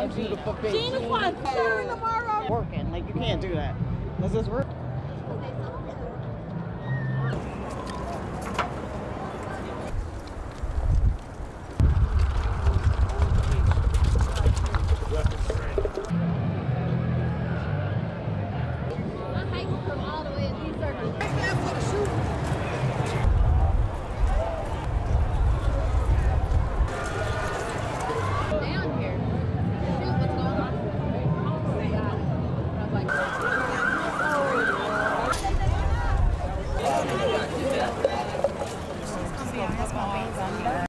I'm beautiful bitch. Gina's one. Sharon tomorrow. Working. Like, you can't do that. Does this work? From all the my husband